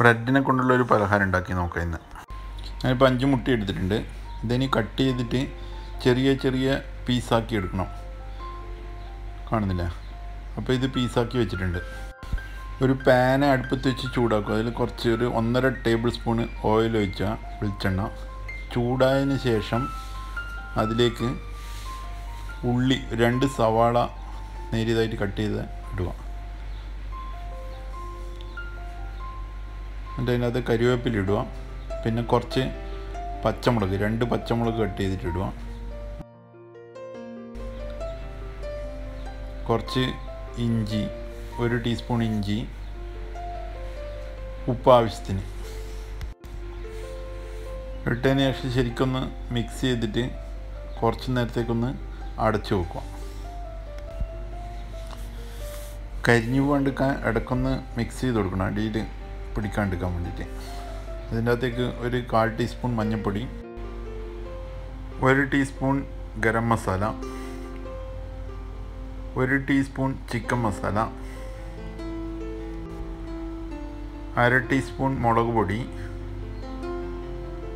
ബ്രെഡിനെ കൊണ്ടുള്ള ഒരു പലഹാരം ഉണ്ടാക്കി നോക്കാം ഇന്ന്. ഞാനിപ്പോൾ അഞ്ച് മുട്ടി എടുത്തിട്ടുണ്ട്. ഇതിനി കട്ട് ചെയ്തിട്ട് ചെറിയ ചെറിയ പീസാക്കി എടുക്കണം. കാണുന്നില്ല? അപ്പോൾ ഇത് പീസാക്കി വെച്ചിട്ടുണ്ട്. ഒരു പാന് അടുപ്പത്ത് വെച്ച് ചൂടാക്കുക. അതിൽ കുറച്ച് ഒരു ഒന്നര ടേബിൾ സ്പൂൺ ഓയിൽ ഒഴിച്ചാൽ വെളിച്ചെണ്ണ. ചൂടായതിന് ശേഷം അതിലേക്ക് ഉള്ളി രണ്ട് സവാള നേരിയതായിട്ട് കട്ട് ചെയ്ത് ഇടുക. എന്നിട്ട് അതിനകത്ത് കരിവേപ്പിലിടുക പിന്നെ കുറച്ച് പച്ചമുളക് രണ്ട് പച്ചമുളക് കട്ട് ചെയ്തിട്ടിടുക കുറച്ച് ഇഞ്ചി ഒരു ടീസ്പൂൺ ഇഞ്ചി ഉപ്പ് ആവശ്യത്തിന് ഇട്ടതിന് ശേഷം ശരിക്കൊന്ന് മിക്സ് ചെയ്തിട്ട് കുറച്ച് നേരത്തേക്കൊന്ന് അടച്ചു വെക്കുക. കരിഞ്ഞു പോകാണ്ട് ഇടയ്ക്കൊന്ന് മിക്സ് ചെയ്ത് കൊടുക്കണം. അടിയിൽ പിടിക്കാണ്ടിരിക്കാൻ വേണ്ടിയിട്ട്. അതിന്റെ അകത്തേക്ക് ഒരു കാൽ ടീസ്പൂൺ മഞ്ഞൾപ്പൊടി ഒരു ടീസ്പൂൺ ഗരം മസാല ഒരു ടീസ്പൂൺ ചിക്കൻ മസാല അര ടീസ്പൂൺ മുളക് പൊടി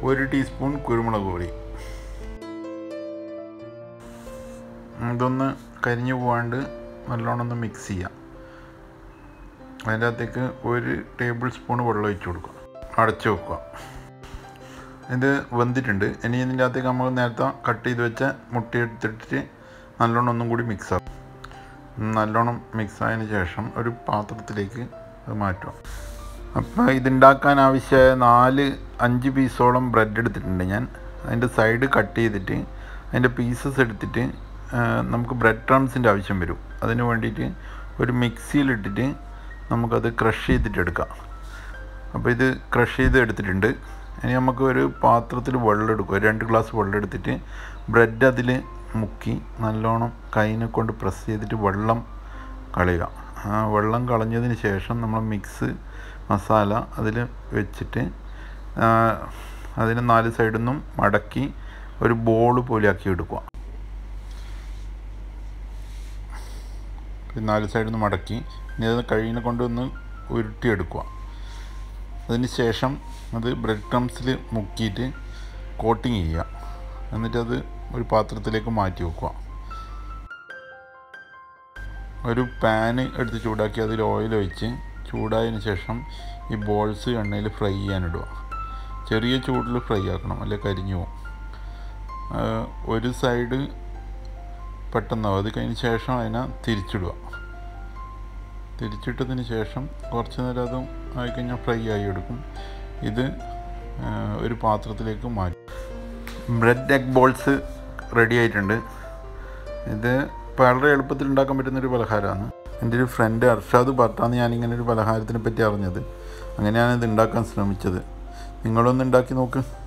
ഒരു ടീസ്പൂൺ കുരുമുളക് പൊടി. ഇതൊന്ന് കരിഞ്ഞു പോകാണ്ട് നല്ലോണം ഒന്ന് മിക്സ് ചെയ്യാം. അതിന്റെ ഒരു ടേബിൾ സ്പൂൺ വെള്ളം ഒഴിച്ച് കൊടുക്കുക. അടച്ചു വെക്കുക. ഇത് വെന്തിട്ടുണ്ട്. ഇനി ഇതിന്റെ അകത്തേക്ക് നമ്മൾ നേരത്തെ കട്ട് ചെയ്ത് വെച്ച മുട്ട എടുത്തിട്ട് നല്ലോണം ഒന്നും കൂടി മിക്സ് ആക്കും നല്ലോണം മിക്സ് ആയതിന് ശേഷം ഒരു പാത്രത്തിലേക്ക് അത് മാറ്റുക. അപ്പോൾ ഇതുണ്ടാക്കാൻ ആവശ്യമായ നാല് അഞ്ച് പീസോളം ബ്രെഡ് എടുത്തിട്ടുണ്ട് ഞാൻ. അതിന്റെ സൈഡ് കട്ട് ചെയ്തിട്ട് അതിന്റെ പീസസ് എടുത്തിട്ട് നമുക്ക് ബ്രെഡ് ക്രംസിന്റെ ആവശ്യം വരും. അതിന് വേണ്ടിയിട്ട് ഒരു മിക്സിയിലിട്ടിട്ട് നമുക്കത് ക്രഷ് ചെയ്തിട്ട് എടുക്കാം അപ്പോൾ ഇത് ക്രഷ് ചെയ്ത് എടുത്തിട്ടുണ്ട് ഇനി നമുക്ക് ഒരു പാത്രത്തിൽ വെള്ളം എടുക്കുക രണ്ട് ഗ്ലാസ് വെള്ളം എടുത്തിട്ട് ബ്രെഡ് അതിൽ മുക്കി നല്ലോണം കൈനെ കൊണ്ട് പ്രസ് ചെയ്തിട്ട് വെള്ളം കളയുക. ആ വെള്ളം കളഞ്ഞതിന് ശേഷം നമ്മൾ മിക്സ് മസാല അതിൽ വെച്ചിട്ട് അതിന് നാല് സൈഡിൽ നിന്നും മടക്കി ഒരു ബോൾ പോലെ ആക്കി എടുക്കുക. നാല് സൈഡിൽ നിന്ന് മടക്കി. ഇനി അത് കഴിയുന്ന കൊണ്ടൊന്ന് ഉരുട്ടിയെടുക്കുക. അതിന് ശേഷം അത് ബ്രെഡ് ക്രംസിൽ മുക്കിയിട്ട് കോട്ടിങ് ചെയ്യുക. എന്നിട്ടത് ഒരു പാത്രത്തിലേക്ക് മാറ്റി വെക്കുക. ഒരു പാന് എടുത്ത് ചൂടാക്കി അതിൽ ഓയിൽ ഒഴിച്ച് ചൂടായതിന് ശേഷം ഈ ബോൾസ് എണ്ണയിൽ ഫ്രൈ ചെയ്യാനിടുക. ചെറിയ ചൂടിൽ ഫ്രൈ ആക്കണം അല്ലെ കരിഞ്ഞു പോകും ഒരു സൈഡ് പെട്ടെന്നാവും അത് കഴിഞ്ഞ ശേഷം അതിനെ തിരിച്ചിടുക. തിരിച്ചിട്ടതിന് ശേഷം കുറച്ച് നേരം അതും ആയിക്കഴിഞ്ഞാൽ ഫ്രൈ ആയി എടുക്കും. ഇത് ഒരു പാത്രത്തിലേക്ക് മാറ്റി. ബ്രെഡ് എഗ് ബോൾസ് റെഡി ആയിട്ടുണ്ട്. ഇത് വളരെ എളുപ്പത്തിൽ ഉണ്ടാക്കാൻ പറ്റുന്നൊരു പലഹാരമാണ്. എന്റെ ഒരു ഫ്രണ്ട് അർഷാദ് പറഞ്ഞാണ് ഞാനിങ്ങനെ ഒരു പലഹാരത്തിനെ പറ്റി അറിഞ്ഞത്. അങ്ങനെയാണ് ഇത് ഉണ്ടാക്കാൻ ശ്രമിച്ചത്. നിങ്ങളൊന്ന് ഉണ്ടാക്കി നോക്ക്.